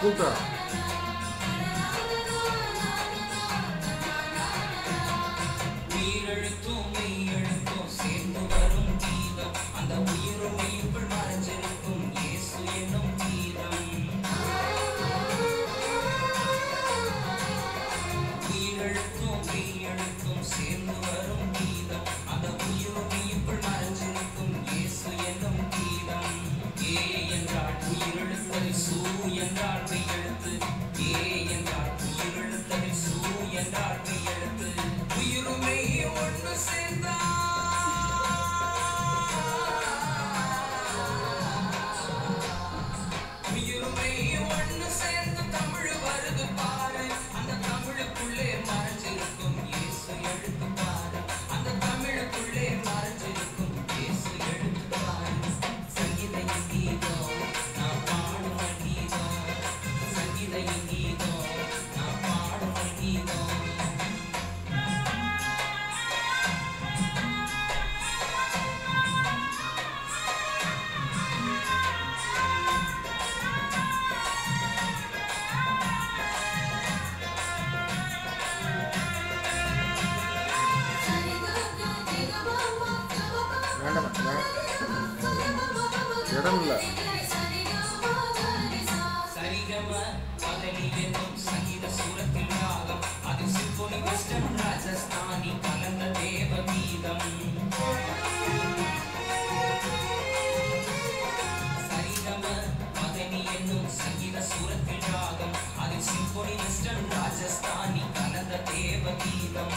公子。சூ என்றால் பெயெழுத்து ஏ என்றால் உயிரெழுத்தது இடமில்ல ராஜஸ்தானி கலந்த தேவ கீதம் சரிகம மதனி என்னும் சங்கீத சூரத்தில் ராகம் அதில் சிம்பொனி வெஸ்டர்ன் ராஜஸ்தானி கலந்த தேவ கீதம்